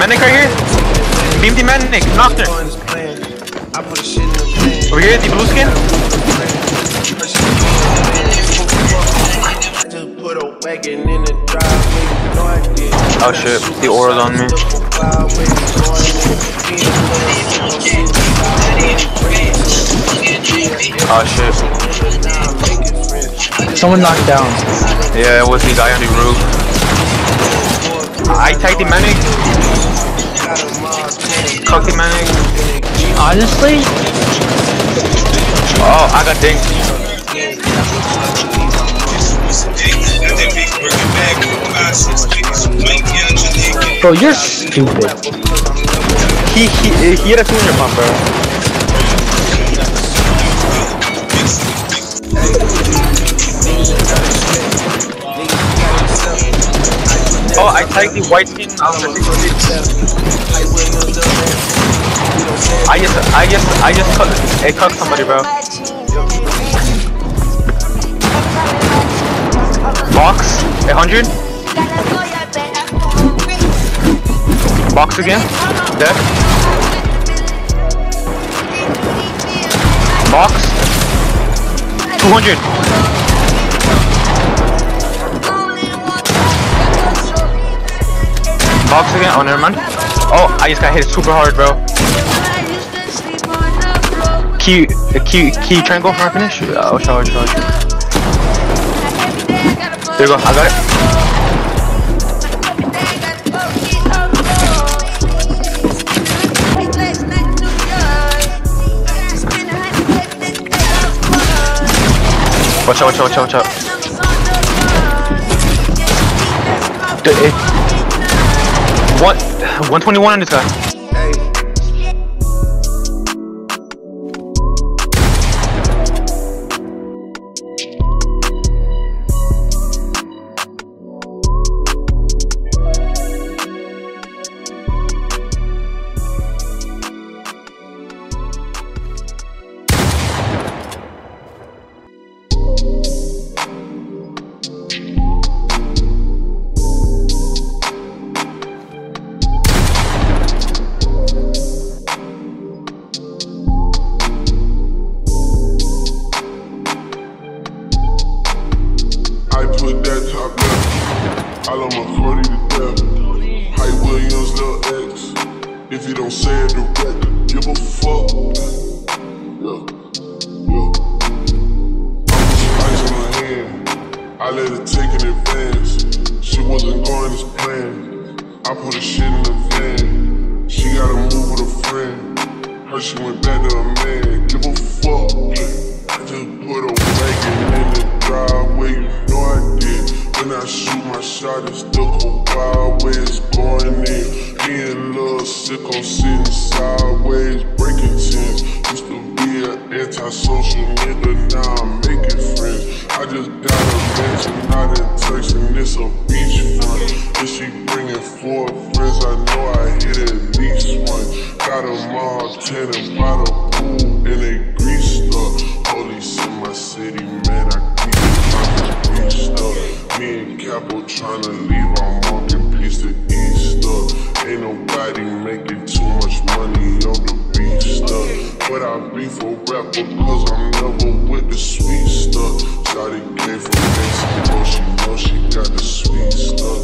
her hand. Manic right here. Beam the Manic. Nocturne. On his plan. I put a shit in the pan. Over here, the blue skin. I just put a wagon in the driveway. You know I did. Oh shit, the aura's on me. Oh shit. Someone knocked down. Yeah, it was the guy on the roof. I take the Manic. Cook the Manic. Honestly, Oh, I got dinged. bro, you're stupid. He he he had a 200 pump, bro. Oh, I take the white skin. Um, I just I just I just cut I cut somebody, bro. Box, 100. Box again. Dead. Box. 200. Box again. Oh, never mind. Oh, I just got hit super hard, bro. Key, key, key triangle for my finish. Oh, shower, shower. There you go. I got it. Watch out, watch out, watch out, watch out. The, one, 121 on this guy. Hey. That top left. I love my 40 to death. Hype Williams, Lil X. If you don't say it direct, give a fuck. Yeah, yeah. I let her take in advance. She wasn't going as planned. I put a shit in the van. She gotta move with a friend. Her she went back to her man. Give a fuck. I just put a wagon in the driveway. You know I. When I shoot my shot, it's still go wild it's going in. Me and Lil Sick on sitting sideways, breaking tens. Used to be an antisocial nigga, now I'm making friends. I just got a mansion, not in Texas, it's a beachfront. If she bringing four friends, I know I hit at least one. Got them all tanning by the pool tryna leave, I'm walking piece to east. Ain't nobody making too much money on the beach stuff. But I be for rap because I'm never with the sweet stuff. Shawty came from Mexico, she know she got the sweet stuff.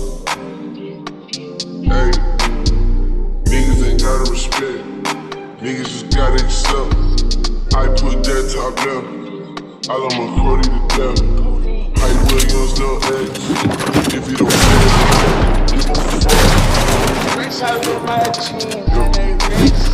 Hey, niggas ain't gotta respect. Niggas just gotta accept. I put that top left. I love my Cody to death. Hype Williams, Lil X. If you don't it, give a fuck. Rich out with my jeans and they rich.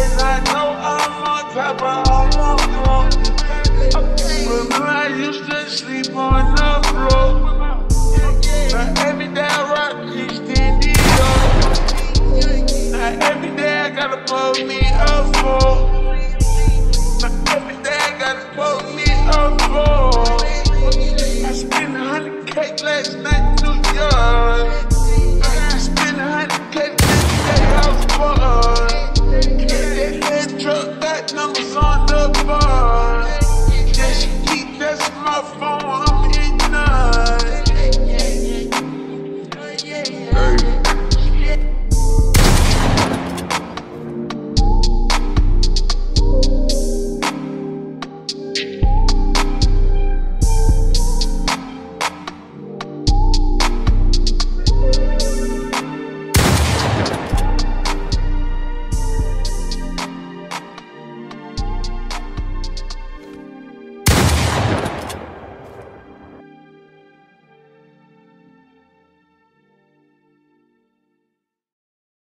And I know I'm on top, but I'm on. Remember, I used to sleep on the floor. Now, every day I rock these Now, every day I gotta blow me up for. Now, every day I gotta blow me up for. I spent 100K last night.